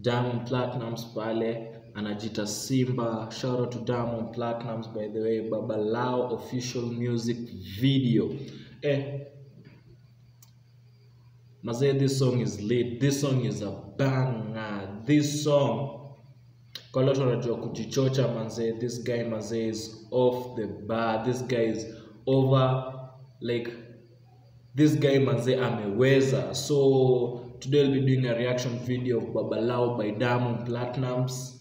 Diamond Platnumz pale anajita Simba. Shout out to Diamond Platnumz by the way, Baba Lao official music video. Eh, Mazee, this song is lit. This song is a banger. This song kwa lote wanajua kujichocha manzee this guy manzee is off the bar this guy is over like this guy manzee ameweza so today we'll be doing a reaction video of babalao by diamond platinums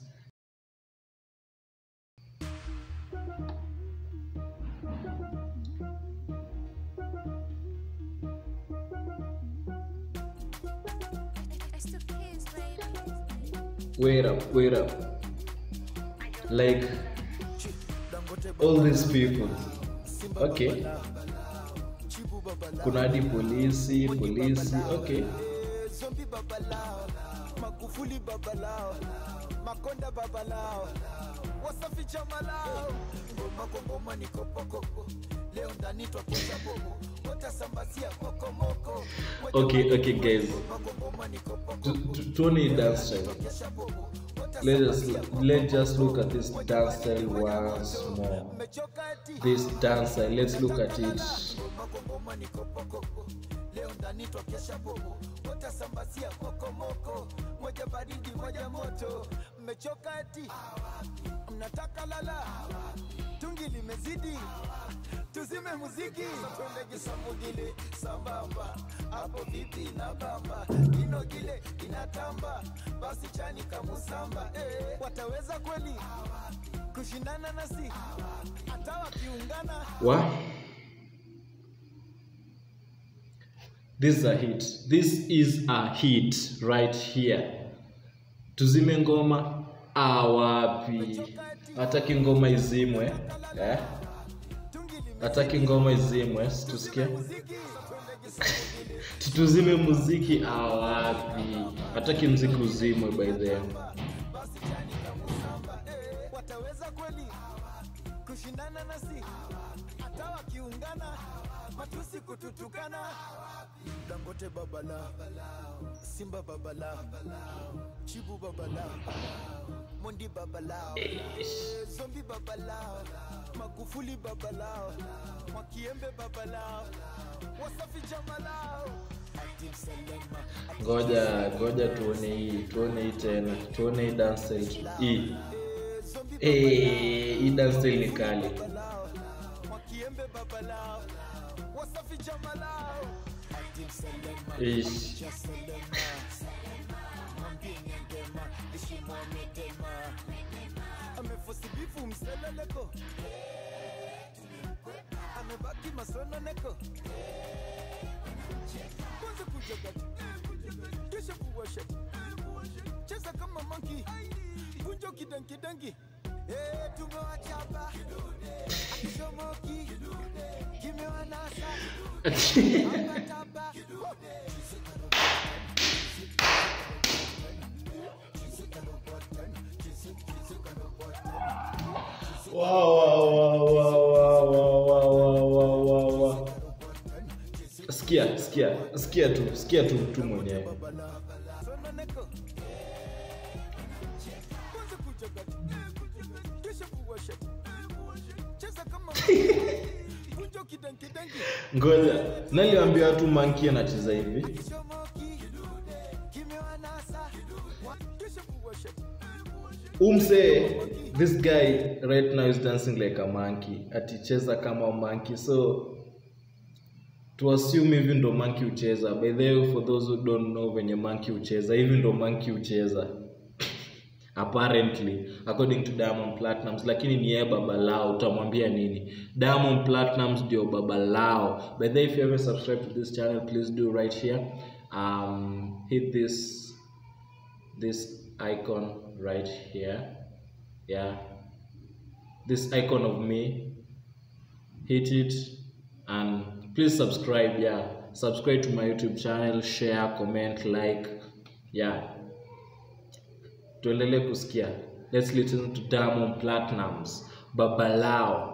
wait up wait up. Like all these people. Okay. Kunadi hadi polisi polisi. Okay zombi babalao magufuli babalao makonda babalao wasafi chama lao ngoma kwa ngoma ni kopokoko leo ndani twakesha bobo watasambazia kokomoko okay okay guys. Tuone dance style let's us let's just look at this dance style once more. This dance style let's look at it. Leo ndani twakesha bobo mmechoka eti mnataka lala tungi limezidi tuzime muziki. Twende kisamugile sambamba. Hapo vipi na bamba? Inogile inatamba basi chani kamusamba. Eh, wataweza kweli? Kushindana nasi? Hata wakiungana. Wa? This is a hit. This is a hit right here. Tuzime ngoma. Awapi hataki ngoma izimwe. Eh? Hataki ngoma izimwe situsikie. Tutuzime muziki awapi. Hataki mziki uzimwe by the wataweza kweli kushindana nasi hata wakiungana matusi kututukana dangote babala simba babala chibu babala babalao. Zombi babalao. Magufuli babalao. Mwakiembe babalao. Wasafi jamalao. Ngoja ngoja tuone hii tuone hii tena tuone hii dance dansel hii. Eh, hii ni kali. Babalao for sibifu mseleleko. Amebaki masononeko kwanza kujaga kisha kuwasha. Cheza kama manki kunjo kidankidangi hey, eh, tumewachapa akisomoki kimewanasa sikia sikia sikia tu sikia tu mtu mwenyewe ngoja naliambia watu manki anacheza hivi. Umsee this guy right now is dancing like a monkey. Aticheza kama monkey. So to assume hivi ndo monkey ucheza by the way for those who don't know venye monkey ucheza hivi ndo monkey ucheza apparently according to diamond platinums lakini ni yeye baba lao utamwambia nini? Diamond platinums ndio baba lao. By the way if you ever subscribe to this channel please do right here. Um, hit this this icon right here yeah. This icon of me. Hit it and please subscribe yeah. Subscribe to my youtube channel share comment like yeah. Tuendelee kusikia. Let's listen to diamond platinums babalao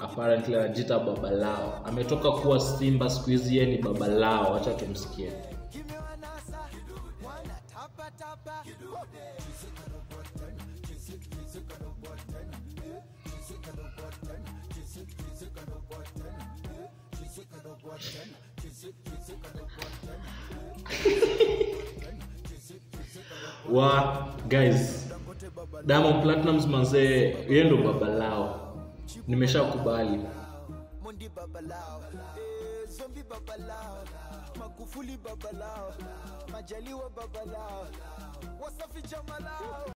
apparently anajita babalao ametoka kuwa simba siku hizi yeye ni babalao wacha tumsikie wa guys diamond platinums manzee yeye ndo baba lao, nimeshakubali. mondi babalao eh, zombi makufuli magufuli babalao majaliwa baba lao wasafi chamalao